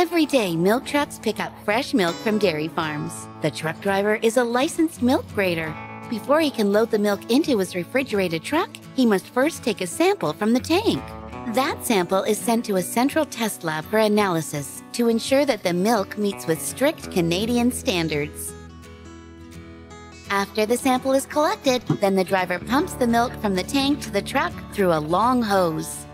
Every day, milk trucks pick up fresh milk from dairy farms. The truck driver is a licensed milk grader. Before he can load the milk into his refrigerated truck, he must first take a sample from the tank. That sample is sent to a central test lab for analysis to ensure that the milk meets with strict Canadian standards. After the sample is collected, then the driver pumps the milk from the tank to the truck through a long hose.